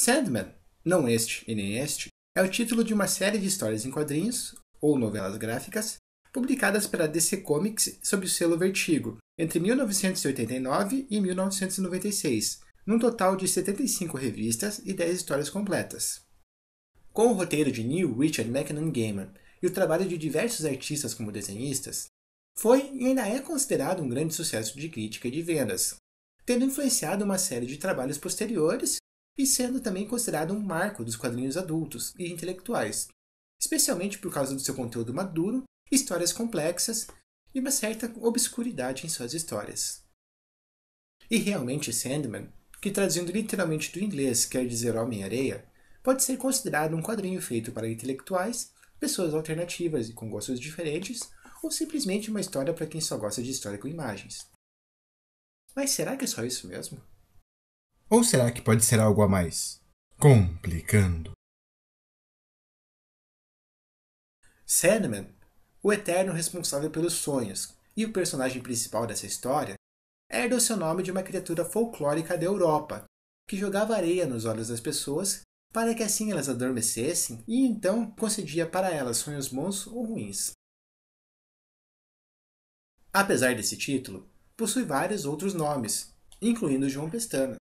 Sandman, não este e nem este, é o título de uma série de histórias em quadrinhos, ou novelas gráficas, publicadas pela DC Comics sob o selo Vertigo, entre 1989 e 1996, num total de 75 revistas e 10 histórias completas. Com o roteiro de Neil Richard McKinnon Gaiman e o trabalho de diversos artistas como desenhistas, foi e ainda é considerado um grande sucesso de crítica e de vendas, tendo influenciado uma série de trabalhos posteriores e sendo também considerado um marco dos quadrinhos adultos e intelectuais, especialmente por causa do seu conteúdo maduro, histórias complexas e uma certa obscuridade em suas histórias. E realmente Sandman, que traduzindo literalmente do inglês quer dizer Homem-Areia, pode ser considerado um quadrinho feito para intelectuais, pessoas alternativas e com gostos diferentes, ou simplesmente uma história para quem só gosta de história com imagens. Mas será que é só isso mesmo? Ou será que pode ser algo a mais? Complicando. Sandman, o eterno responsável pelos sonhos, e o personagem principal dessa história, herda o seu nome de uma criatura folclórica da Europa, que jogava areia nos olhos das pessoas para que assim elas adormecessem e então concedia para elas sonhos bons ou ruins. Apesar desse título, possui vários outros nomes, incluindo João Pestana.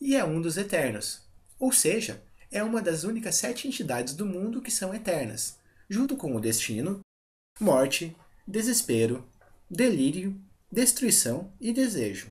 E é um dos Eternos, ou seja, é uma das únicas sete entidades do mundo que são eternas, junto com o destino, morte, desespero, delírio, destruição e desejo.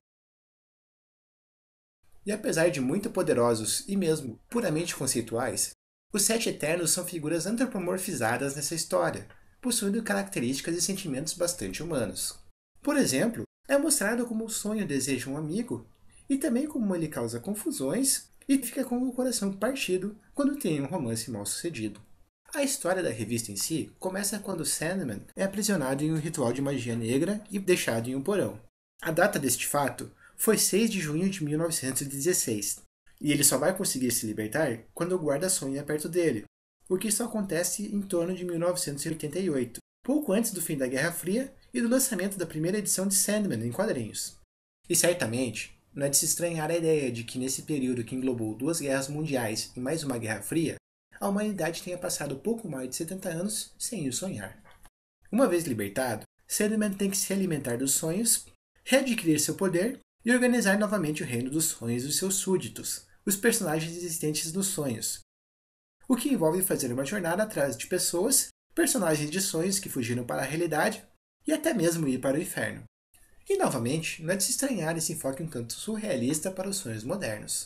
E apesar de muito poderosos e mesmo puramente conceituais, os Sete Eternos são figuras antropomorfizadas nessa história, possuindo características e sentimentos bastante humanos. Por exemplo, é mostrado como o sonho deseja um amigo e também como ele causa confusões e fica com o coração partido quando tem um romance mal sucedido. A história da revista em si começa quando Sandman é aprisionado em um ritual de magia negra e deixado em um porão. A data deste fato foi 6 de junho de 1916, e ele só vai conseguir se libertar quando o guarda sonha perto dele, o que só acontece em torno de 1988, pouco antes do fim da Guerra Fria e do lançamento da primeira edição de Sandman em quadrinhos. E certamente, não é de se estranhar a ideia de que nesse período que englobou duas guerras mundiais e mais uma Guerra Fria, a humanidade tenha passado pouco mais de 70 anos sem o sonhar. Uma vez libertado, Sandman tem que se alimentar dos sonhos, readquirir seu poder e organizar novamente o reino dos sonhos dos seus súditos, os personagens existentes nos sonhos, o que envolve fazer uma jornada atrás de pessoas, personagens de sonhos que fugiram para a realidade e até mesmo ir para o inferno. E novamente, não é de se estranhar esse enfoque um tanto surrealista para os sonhos modernos.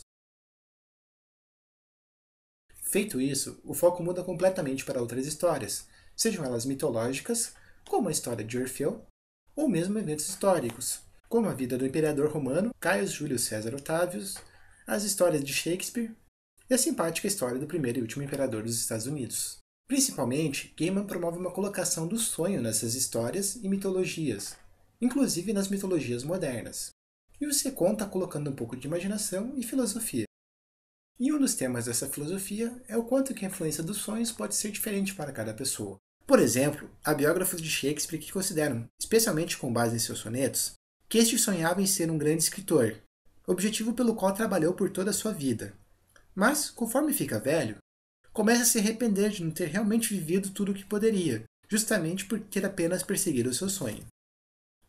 Feito isso, o foco muda completamente para outras histórias, sejam elas mitológicas, como a história de Orfeu, ou mesmo eventos históricos, como a vida do imperador romano Caius Júlio César Otávios, as histórias de Shakespeare e a simpática história do primeiro e último imperador dos Estados Unidos. Principalmente, Gaiman promove uma colocação do sonho nessas histórias e mitologias, inclusive nas mitologias modernas. E o Secon está colocando um pouco de imaginação e filosofia. E um dos temas dessa filosofia é o quanto que a influência dos sonhos pode ser diferente para cada pessoa. Por exemplo, há biógrafos de Shakespeare que consideram, especialmente com base em seus sonetos, que este sonhava em ser um grande escritor, objetivo pelo qual trabalhou por toda a sua vida, mas, conforme fica velho, começa a se arrepender de não ter realmente vivido tudo o que poderia, justamente por ter apenas perseguido o seu sonho.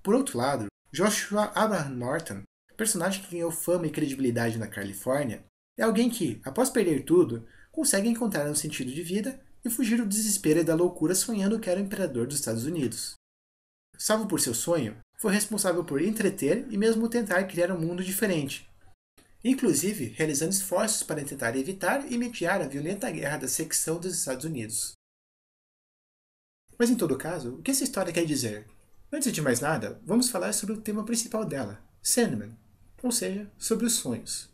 Por outro lado, Joshua Abraham Norton, personagem que ganhou fama e credibilidade na Califórnia, é alguém que, após perder tudo, consegue encontrar um sentido de vida e fugir do desespero e da loucura sonhando que era o imperador dos Estados Unidos. Salvo por seu sonho, foi responsável por entreter e mesmo tentar criar um mundo diferente, inclusive realizando esforços para tentar evitar e mediar a violenta guerra da secção dos Estados Unidos. Mas em todo caso, o que essa história quer dizer? Antes de mais nada, vamos falar sobre o tema principal dela, Sandman, ou seja, sobre os sonhos.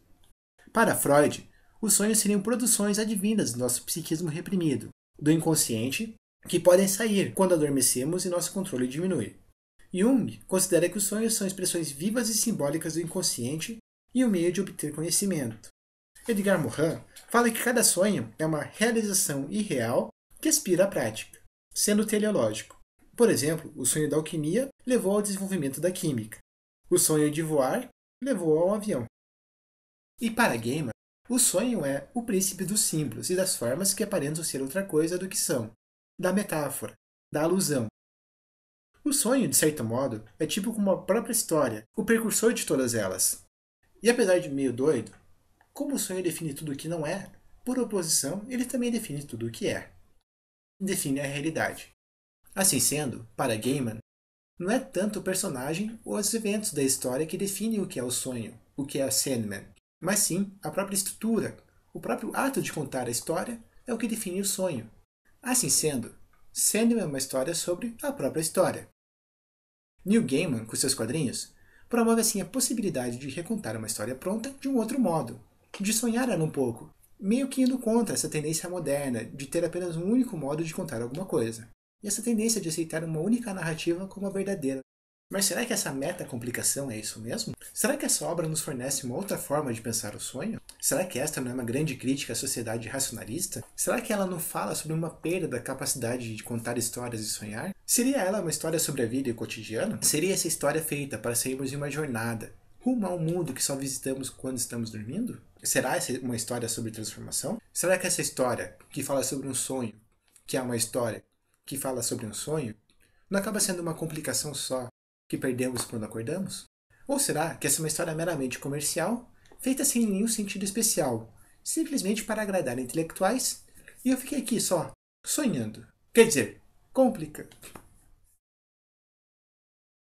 Para Freud, os sonhos seriam produções advindas do nosso psiquismo reprimido, do inconsciente, que podem sair quando adormecemos e nosso controle diminui. Jung considera que os sonhos são expressões vivas e simbólicas do inconsciente e o meio de obter conhecimento. Edgar Morin fala que cada sonho é uma realização irreal que aspira à prática, sendo teleológico. Por exemplo, o sonho da alquimia levou ao desenvolvimento da química. O sonho de voar levou ao avião. E para Gaiman, O sonho é o príncipe dos símbolos e das formas que aparentam ser outra coisa do que são, da metáfora, da alusão. O sonho, de certo modo, é tipo como a própria história, o precursor de todas elas. E apesar de meio doido, como o sonho define tudo o que não é, por oposição, ele também define tudo o que é. Define a realidade. Assim sendo, para Gaiman, não é tanto o personagem ou os eventos da história que definem o que é o sonho, o que é Sandman, mas sim a própria estrutura, o próprio ato de contar a história é o que define o sonho. Assim sendo, Sandman é uma história sobre a própria história. Neil Gaiman, com seus quadrinhos, promove assim a possibilidade de recontar uma história pronta de um outro modo, de sonhar ela um pouco, meio que indo contra essa tendência moderna de ter apenas um único modo de contar alguma coisa e essa tendência de aceitar uma única narrativa como a verdadeira. Mas será que essa meta-complicação é isso mesmo? Será que essa obra nos fornece uma outra forma de pensar o sonho? Será que esta não é uma grande crítica à sociedade racionalista? Será que ela não fala sobre uma perda da capacidade de contar histórias e sonhar? Seria ela uma história sobre a vida e o cotidiano? Seria essa história feita para sairmos em uma jornada rumo a um mundo que só visitamos quando estamos dormindo? Será essa uma história sobre transformação? Será que essa história, que fala sobre um sonho, que é uma história que fala sobre um sonho, não acaba sendo uma complicação só que perdemos quando acordamos? Ou será que essa é uma história meramente comercial, feita sem nenhum sentido especial, simplesmente para agradar intelectuais, e eu fiquei aqui só, sonhando? Quer dizer, complicando.